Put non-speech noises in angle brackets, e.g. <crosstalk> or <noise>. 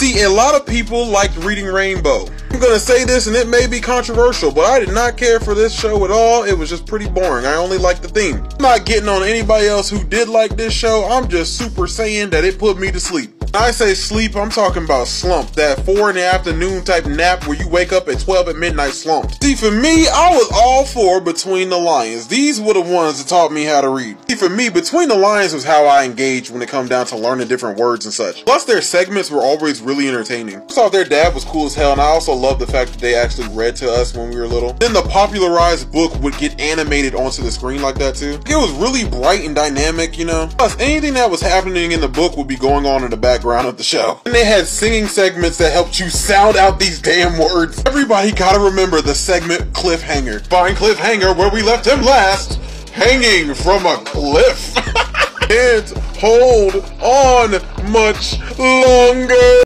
See, a lot of people liked reading Rainbow. I'm gonna say this and it may be controversial, but I did not care for this show at all. It was just pretty boring. I only liked the theme. I'm not getting on anybody else who did like this show. I'm just super saying that it put me to sleep. I say sleep, I'm talking about slump. That four in the afternoon type nap where you wake up at 12 at midnight slump. See, for me, I was all for Between the Lions. These were the ones that taught me how to read. See, for me, Between the Lions was how I engaged when it come down to learning different words and such. Plus, their segments were always really entertaining. I thought their dad was cool as hell, and I also love the fact that they actually read to us when we were little. Then the popularized book would get animated onto the screen like that too. It was really bright and dynamic, you know. Plus, anything that was happening in the book would be going on in the background of the show. And they had singing segments that helped you sound out these damn words. Everybody gotta remember the segment cliffhanger. Find cliffhanger where we left him last, hanging from a cliff. <laughs> Can't hold on much longer.